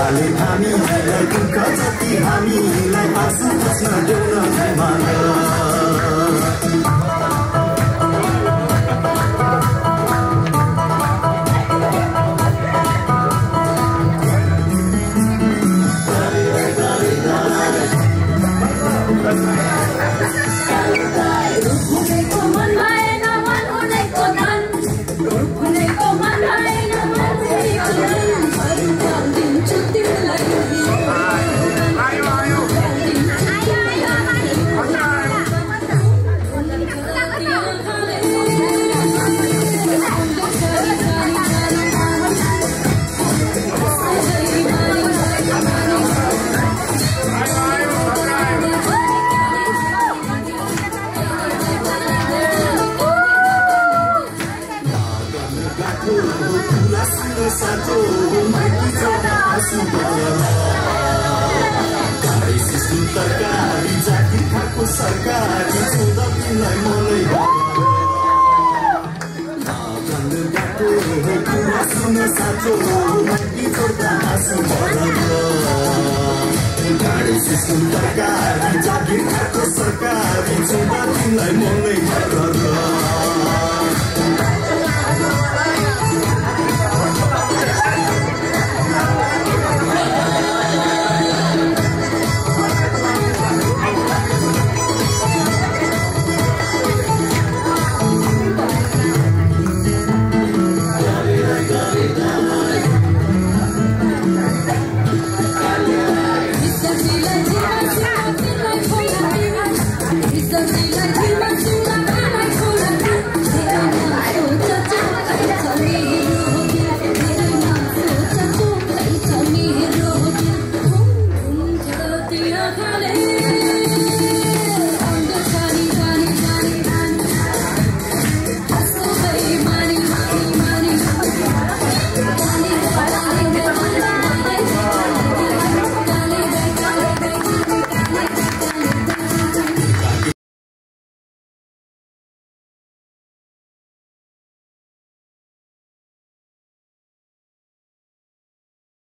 दुःखले हामीलाई दुःख जति हामीलाई आँसु बस्न देउन माग तरकारी जाति खाएको सरकारी छुँदा तिमीलाई मनै कुरा तरकारी जाति खाएको सरकारी छुँदा तिमीलाई मनै